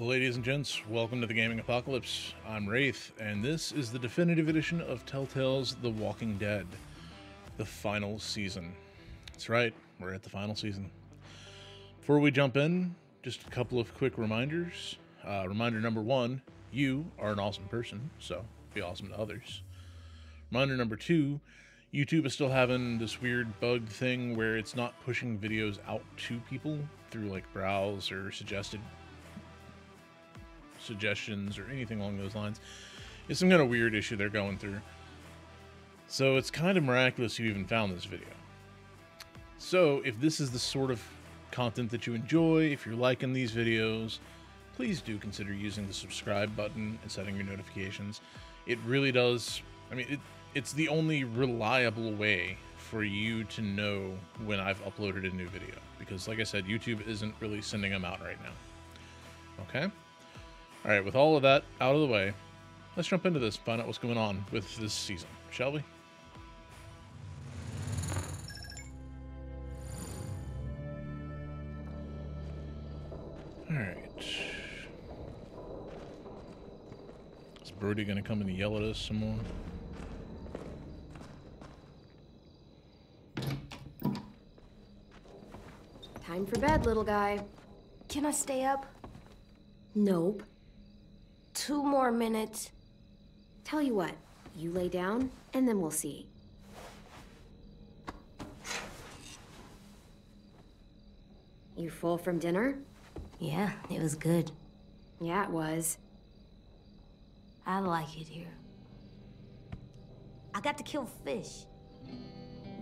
Ladies and gents, welcome to the Gaming Apokolips. I'm Wraith, and this is the definitive edition of Telltale's The Walking Dead, the final season. That's right, we're at the final season. Before we jump in, just a couple of quick reminders. Uh, reminder number one you are an awesome person, so be awesome to others. Reminder number two YouTube is still having this weird bug thing where it's not pushing videos out to people through like browse or suggested suggestions or anything along those lines. It's some kind of weird issue they're going through. So it's kind of miraculous you even found this video. So if this is the sort of content that you enjoy, if you're liking these videos, please do consider using the subscribe button and setting your notifications. It really does, I mean, it, it's the only reliable way for you to know when I've uploaded a new video. Because like I said, YouTube isn't really sending them out right now. Okay? All right, with all of that out of the way, let's jump into this, find out what's going on with this season, shall we? All right. Is Brody gonna come and yell at us some more? Time for bed, little guy. Can I stay up? Nope. Two more minutes. Tell you what, you lay down, and then we'll see. You full from dinner? Yeah, it was good. Yeah, it was. I like it here. I got to kill fish.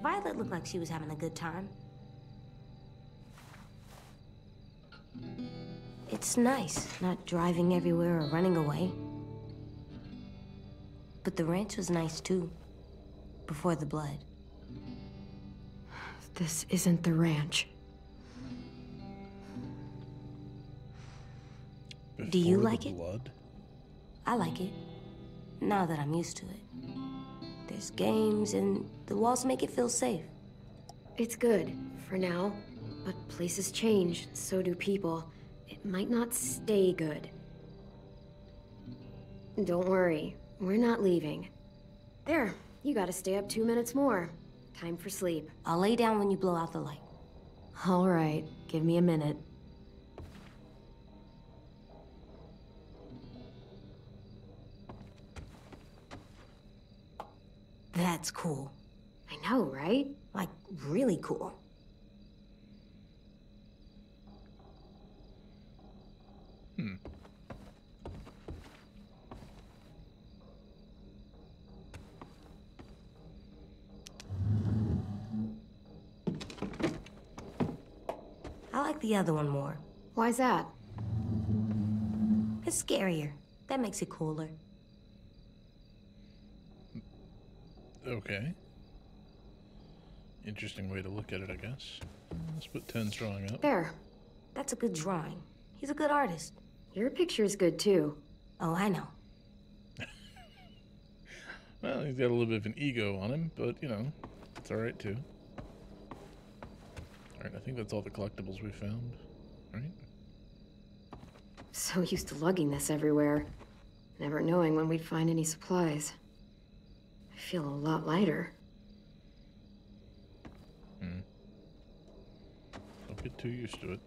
Violet looked like she was having a good time. It's nice, not driving everywhere or running away. But the ranch was nice too, before the blood. This isn't the ranch. Do you Before the like it? Blood? I like it, now that I'm used to it. There's games, and the walls make it feel safe. It's good, for now. But places change, so do people. Might not stay good. Don't worry, we're not leaving. There, you gotta stay up two minutes more. Time for sleep. I'll lay down when you blow out the light. All right, give me a minute. That's cool. I know, right? Like, really cool. The other one more. Why's that? It's scarier. That makes it cooler. Okay. Interesting way to look at it, I guess. Let's put Tenn's drawing up. There. That's a good drawing. He's a good artist. Your picture is good too. Oh, I know. Well, he's got a little bit of an ego on him, but, you know, it's alright too. Alright, I think that's all the collectibles we found, right? So used to lugging this everywhere. Never knowing when we'd find any supplies. I feel a lot lighter. Hmm. Don't get too used to it.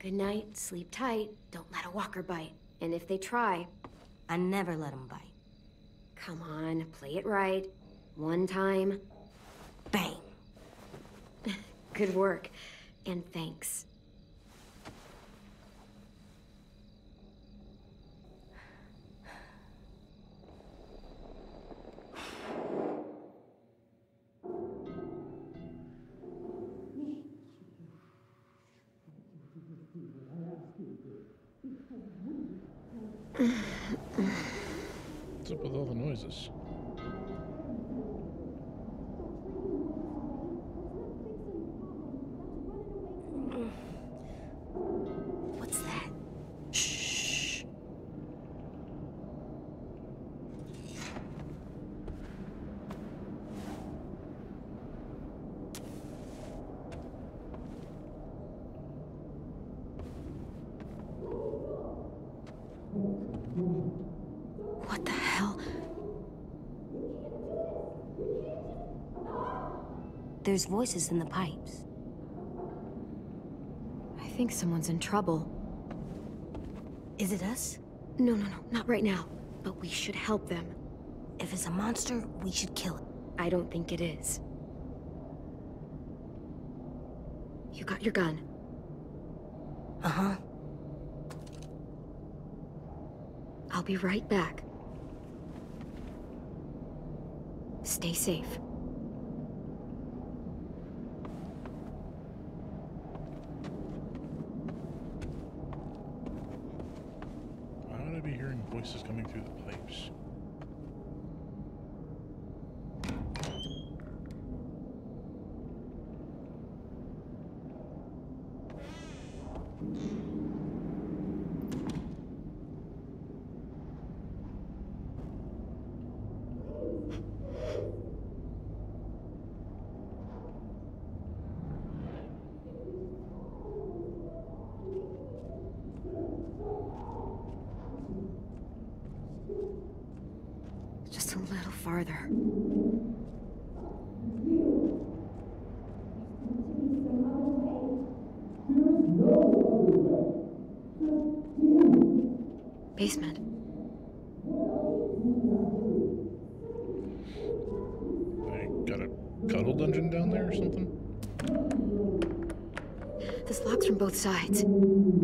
Good night, sleep tight, don't let a walker bite. And if they try, I never let him bite. come on, play it right. One time. Bang! Good work. And thanks. What's up with all the noises? There's voices in the pipes. I think someone's in trouble. Is it us? No, no, no, not right now. But we should help them. If it's a monster, we should kill it. I don't think it is. You got your gun. Uh-huh. I'll be right back. Stay safe. Why would I be hearing voices coming through the pipes? Just a little farther. Basement. I got a cuddle dungeon down there or something? This lock's from both sides.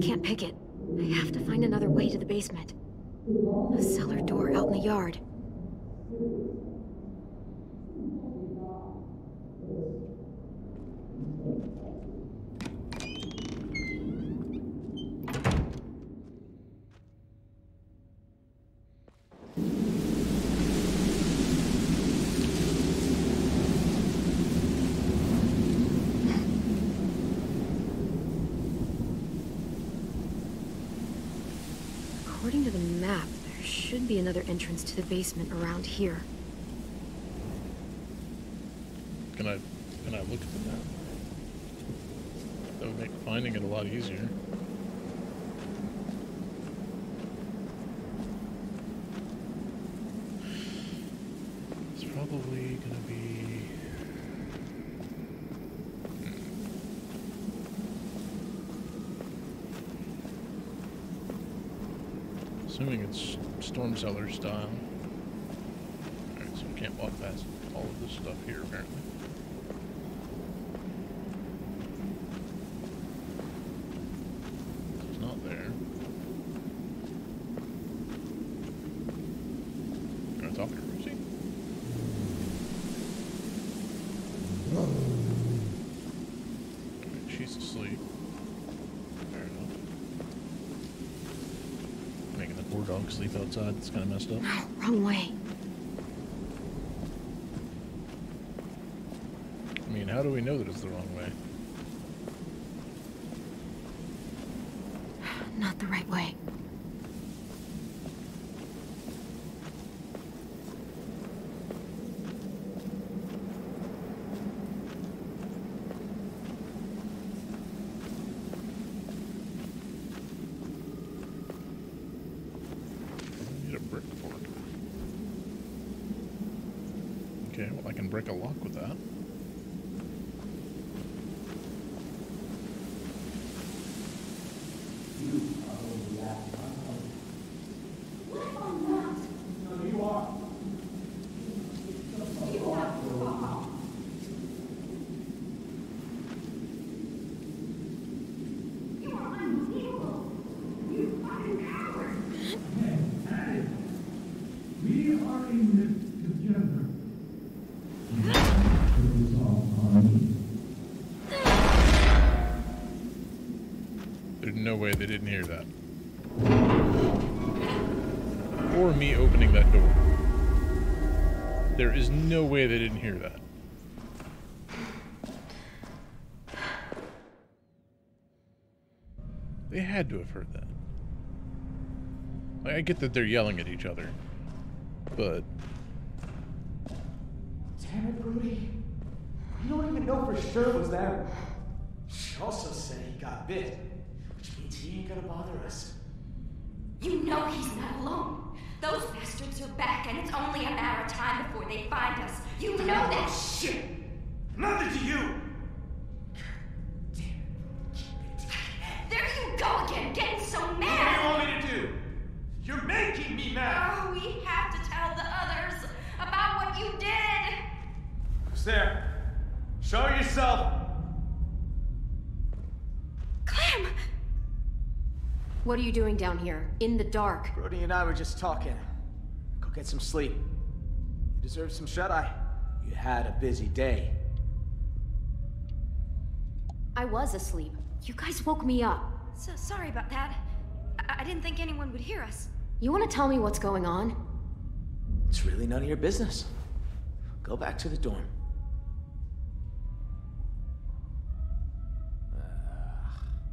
Can't pick it. I have to find another way to the basement. A cellar door out in the yard. According to the map, there should be another entrance to the basement around here. Can I can I look at the map? That would make finding it a lot easier. It's probably gonna be Assuming it's storm cellar style. Alright, so we can't walk past all of this stuff here apparently. It's not there. You wanna talk to Rosie? Alright, she's asleep. Fair enough. Making the poor dog sleep outside, it's kinda messed up. No, wrong way. I mean, how do we know that it's the wrong way? Not the right way. I need a brick for it. Okay, well I can break a lock with that. We are in this together. It was all on me. There's no way they didn't hear that. Or me opening that door. There is no way they didn't hear that. They had to have heard that. Like, I get that they're yelling at each other, but Damn it, Rudy. We don't even know for sure it was them. She also said he got bit, which means he ain't gonna bother us. You know he's not alone. Those bastards are back, and it's only a matter of time before they find us. You know that shit. Not the happened to you? What are you doing down here? In the dark? Brody and I were just talking. Go get some sleep. You deserve some shut-eye. You had a busy day. I was asleep. You guys woke me up. So sorry about that. I, I didn't think anyone would hear us. You want to tell me what's going on? It's really none of your business. Go back to the dorm.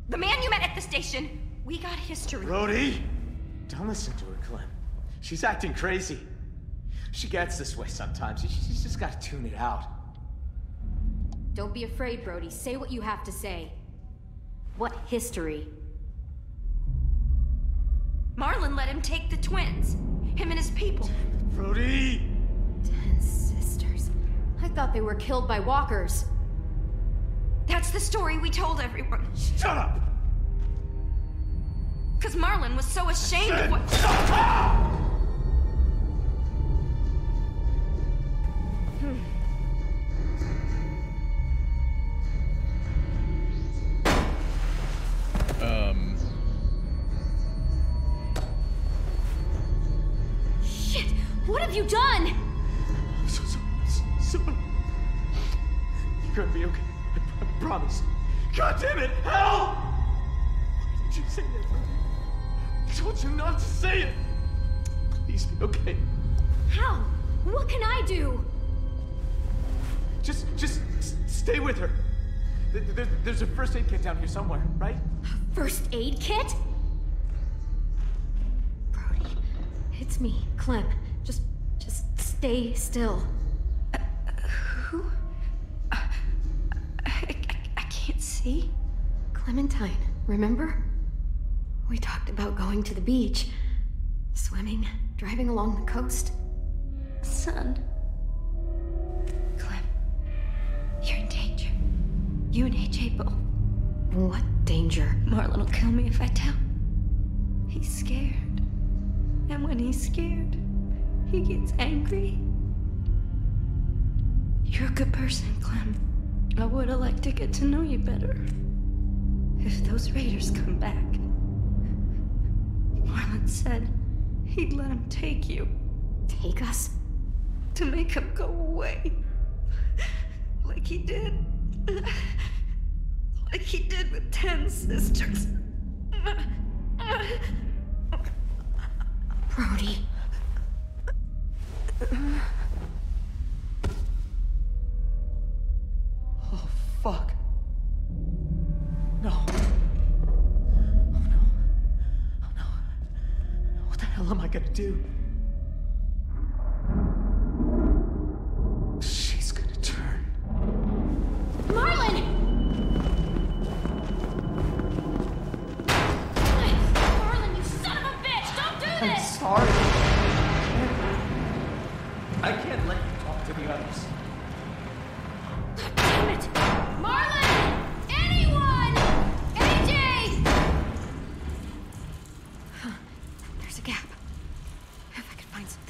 The man you met at the station, we got history. Brody! Don't listen to her, Clem. She's acting crazy. She gets this way sometimes. She's just gotta tune it out. Don't be afraid, Brody. Say what you have to say. What history? Marlon let him take the twins. Him and his people. Brody! Tenn sisters. I thought they were killed by walkers. That's the story we told everyone. Shut up! Because Marlon was so ashamed of what. Okay. How? What can I do? Just, just stay with her. Th- th- There's a first aid kit down here somewhere, right? A First aid kit? Brody, it's me, Clem. Just, just stay still. Who? Uh, I, I, I can't see. Clementine, remember? We talked about going to the beach, swimming, driving along the coast. Son. Clem. You're in danger. You and AJ both. What danger? Marlon will kill me if I tell. He's scared. And when he's scared, he gets angry. You're a good person, Clem. I would have liked to get to know you better. If those raiders come back. Marlon said he'd let him take you Take us? to make him go away. Like he did. Like he did with Tenn sisters. Brody. Oh, fuck. Gonna do?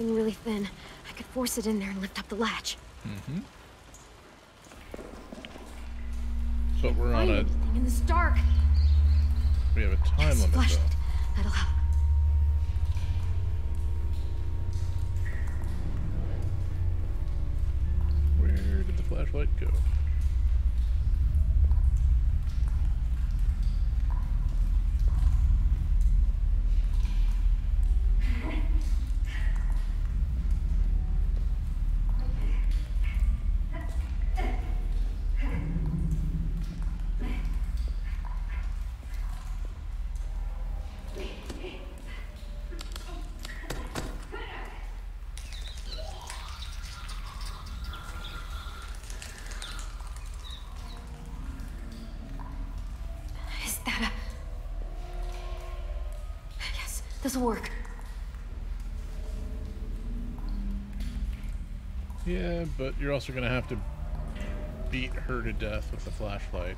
Something really thin, I could force it in there and lift up the latch. Mm-hmm. So we're on a in this dark. we have a time Yes, limit flashlight. though. That'll help. Where did the flashlight go? Is that a... Yes, this'll work. Yeah, but you're also gonna have to beat her to death with the flashlight.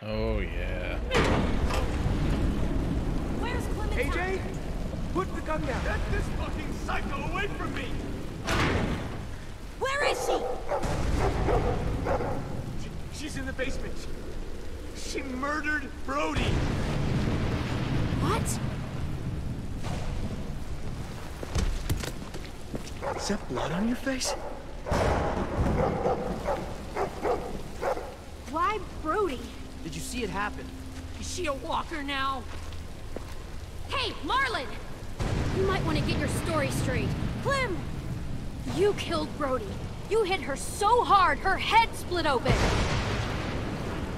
Oh yeah. Where's Clementine? AJ, put the gun down. Get this fucking psycho away from me! Where is she? She- she's in the basement. She murdered Brody. What? Is that blood on your face? Why Brody? Did you see it happen? Is she a walker now? Hey, Marlon! You might want to get your story straight. Clem! You killed Brody. You hit her so hard, her head split open.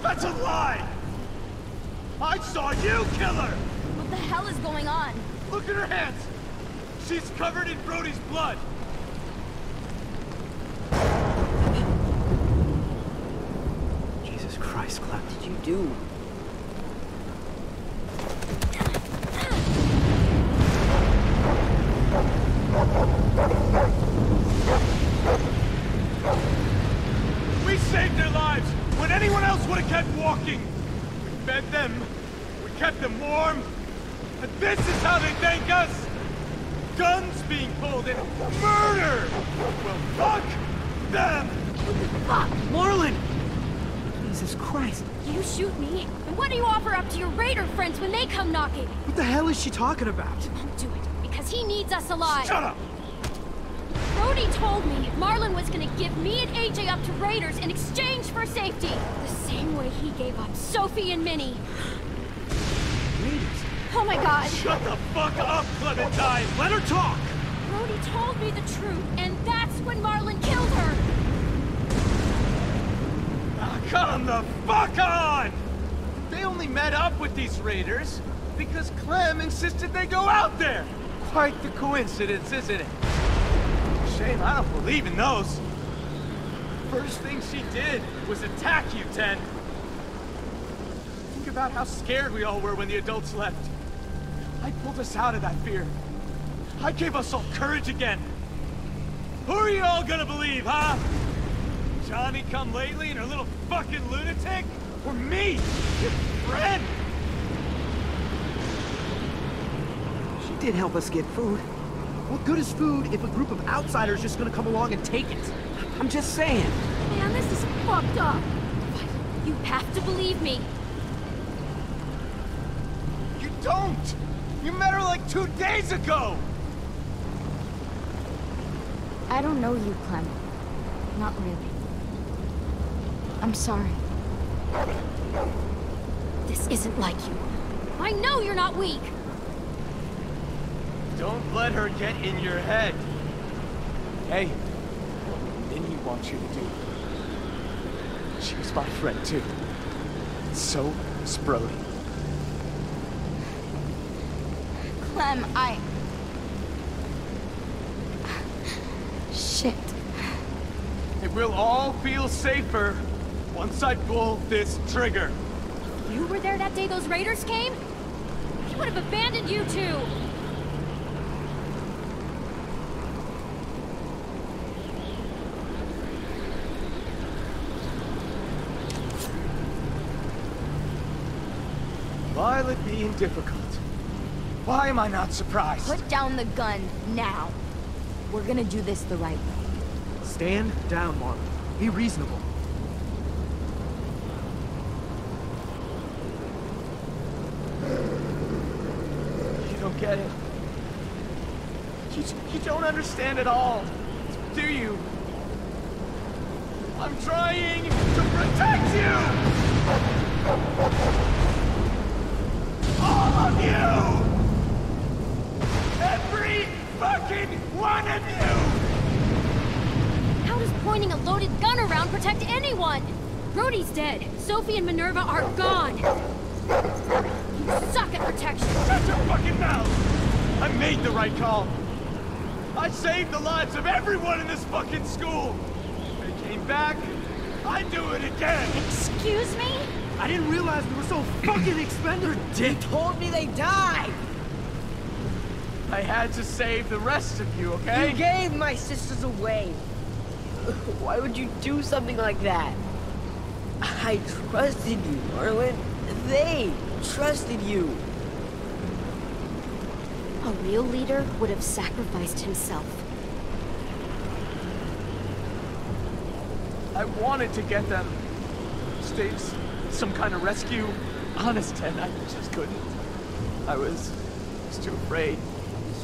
That's a lie! I saw you kill her! What the hell is going on? Look at her hands! She's covered in Brody's blood! Clem, did you do? We saved their lives when anyone else would have kept walking! We fed them, we kept them warm, and this is how they thank us! Guns being pulled and murder! Well, fuck them! Marlon! Jesus Christ. You shoot me, and what do you offer up to your raider friends when they come knocking? What the hell is she talking about? Won't do it, because he needs us alive. Shut up! Brody told me Marlon was gonna give me and AJ up to raiders in exchange for safety. The same way he gave up Sophie and Minnie. Raiders? Oh my god! Shut the fuck up, Clementine! Let her talk! Brody told me the truth, and that's when Marlon killed her! Ah, come the fuck on! They only met up with these raiders because Clem insisted they go out there. Quite the coincidence, isn't it? Shame I don't believe in those. First thing she did was attack you, Tenn. Think about how scared we all were when the adults left. I pulled us out of that fear. I gave us all courage again. Who are you all gonna believe, huh? Johnny come lately and her little fucking lunatic? Or me, your friend? She did help us get food. What good is food if a group of outsiders just gonna come along and take it? I'm just saying. Man, this is fucked up. But you have to believe me. You don't! You met her like two days ago! I don't know you, Clem. Not really. I'm sorry. This isn't like you. I know you're not weak. Don't let her get in your head. Hey, what Minnie wants you to do. She was my friend too. So was Brody. Clem, I. Shit. It will all feel safer once I pull this trigger. You were there that day those raiders came? He would have abandoned you two! Violet being difficult. Why am I not surprised? Put down the gun now. We're gonna do this the right way. Stand down, Marlon. Be reasonable. You don't get it. You, you don't understand at all, do you? I'm trying to protect you! All of you! Every fucking one of you! How does pointing a loaded gun around protect anyone? Brody's dead. Sophie and Minerva are gone. You suck at protection. Shut your fucking mouth! I made the right call. I saved the lives of everyone in this fucking school. They came back. I'd do it again. Excuse me? I didn't realize we were so fucking expendable. They told me they died! I had to save the rest of you, okay? You gave my sisters away. Why would you do something like that? I trusted you, Marlon. They trusted you. A real leader would have sacrificed himself. I wanted to get them. Stage some kind of rescue. Honest, and I just couldn't. I was, was too afraid.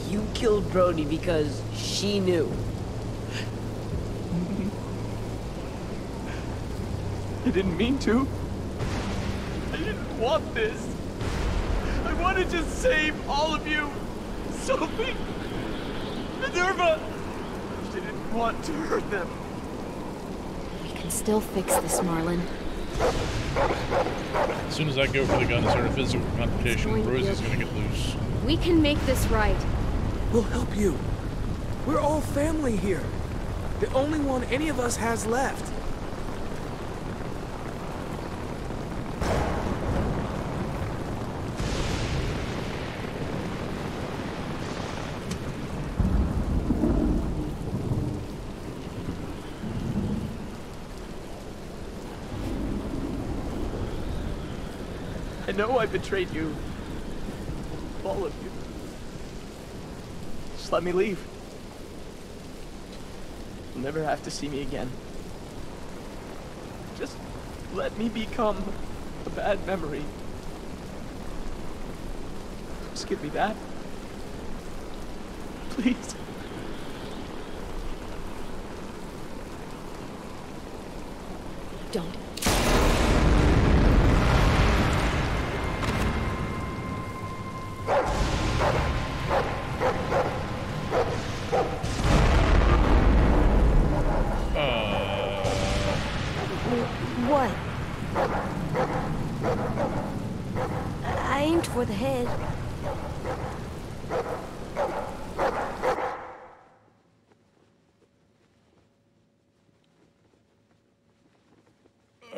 You killed Brody because she knew. I didn't mean to. I want this. I wanted to just save all of you. Sophie, Minerva. I didn't want to hurt them. We can still fix this, Marlon. As soon as I go for the gun and start a physical confrontation, going to be Rosie's gonna get loose. We can make this right. We'll help you. We're all family here. The only one any of us has left. I know I betrayed you. All of you. Just let me leave. You'll never have to see me again. Just let me become a bad memory. Just give me that. Please. Don't. What? I aimed for the head.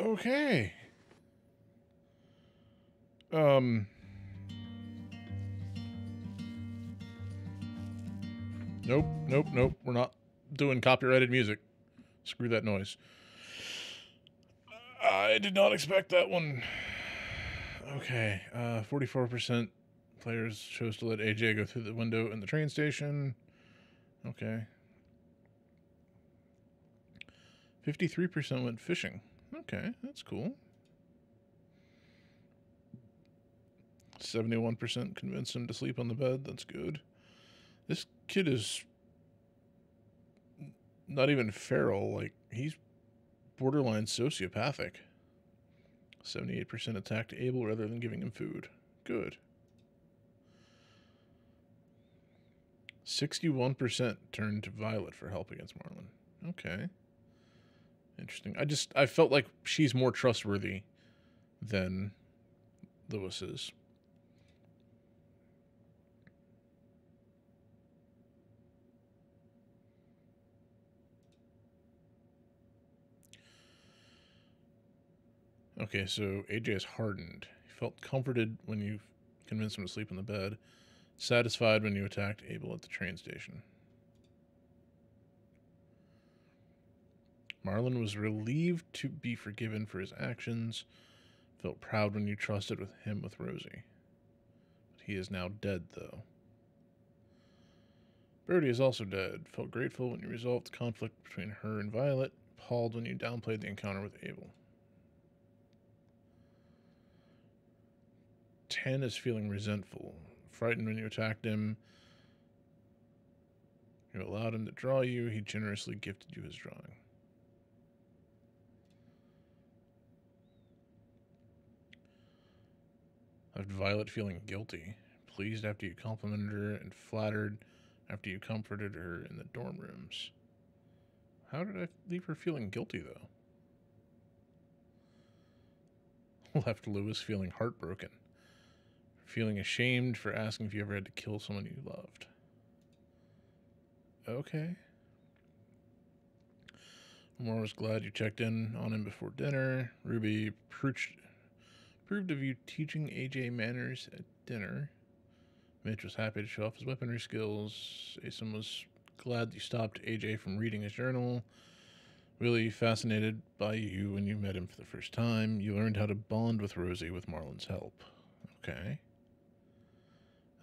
Okay. Um. Nope, nope, nope. We're not doing copyrighted music. Screw that noise. I did not expect that one. Okay, uh, 44% players chose to let AJ go through the window in the train station. Okay. 53% went fishing. Okay, that's cool. 71% convinced him to sleep on the bed. That's good. This kid is not even feral. Like, he's borderline sociopathic. 78% attacked Abel rather than giving him food. Good. 61% turned to Violet for help against Marlon. Okay. Interesting. I just I felt like she's more trustworthy than Louis is. Okay, so AJ is hardened. He felt comforted when you convinced him to sleep in the bed, satisfied when you attacked Abel at the train station. Marlon was relieved to be forgiven for his actions, felt proud when you trusted with him with Rosie. But he is now dead, though. Brody is also dead, felt grateful when you resolved the conflict between her and Violet, appalled when you downplayed the encounter with Abel. Tenn is feeling resentful, frightened when you attacked him. You allowed him to draw you, he generously gifted you his drawing. Left Violet feeling guilty, pleased after you complimented her, and flattered after you comforted her in the dorm rooms. How did I leave her feeling guilty, though? Left Louis feeling heartbroken, feeling ashamed for asking if you ever had to kill someone you loved. Okay. Moore was glad you checked in on him before dinner. Ruby preached, approved of you teaching AJ manners at dinner. Mitch was happy to show off his weaponry skills. Aasim was glad you stopped AJ from reading his journal. Really fascinated by you when you met him for the first time. You learned how to bond with Rosie with Marlon's help. Okay.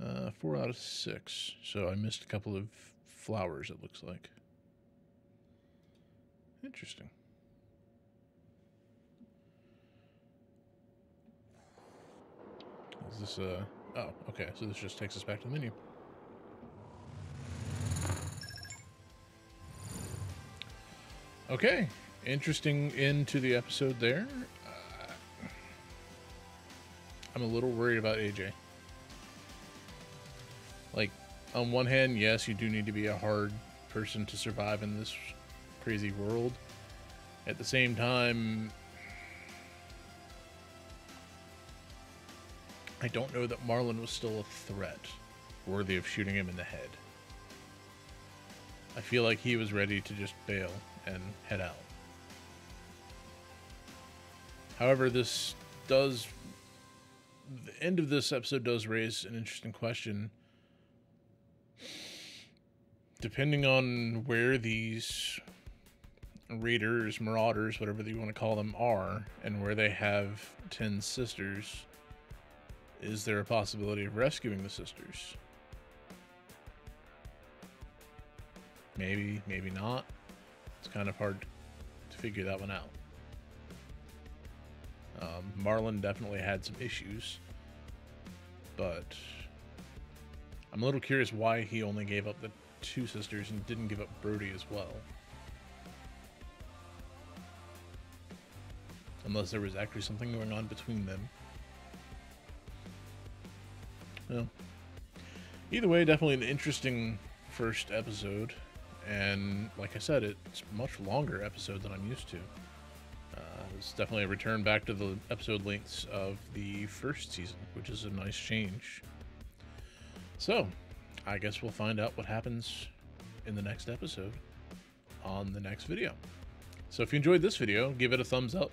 Uh, four out of six. So I missed a couple of flowers, it looks like. Interesting. Is this uh oh, okay, so this just takes us back to the menu. Okay, interesting end to the episode there. Uh, I'm a little worried about AJ. Like, on one hand, yes, you do need to be a hard person to survive in this crazy world. At the same time, I don't know that Marlon was still a threat worthy of shooting him in the head. I feel like he was ready to just bail and head out. However, this does. The end of this episode does raise an interesting question. Depending on where these raiders, marauders, whatever you want to call them, are, and where they have Tenn sisters, is there a possibility of rescuing the sisters? Maybe, maybe not. It's kind of hard to figure that one out. Um, Marlon definitely had some issues, but I'm a little curious why he only gave up the two sisters and didn't give up Brody as well. Unless there was actually something going on between them. Well, either way, definitely an interesting first episode. And like I said, it's much longer episode than I'm used to. Uh, it's definitely a return back to the episode lengths of the first season, which is a nice change. So, I guess we'll find out what happens in the next episode on the next video. So if you enjoyed this video, give it a thumbs up.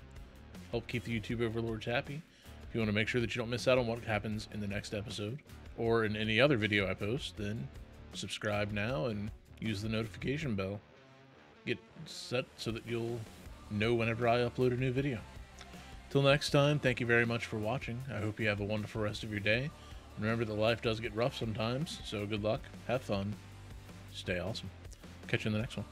Help keep the YouTube overlords happy. If you want to make sure that you don't miss out on what happens in the next episode or in any other video I post, then subscribe now and use the notification bell. Get set so that you'll know whenever I upload a new video. Till next time, thank you very much for watching. I hope you have a wonderful rest of your day. Remember that life does get rough sometimes, so good luck, have fun, stay awesome. Catch you in the next one.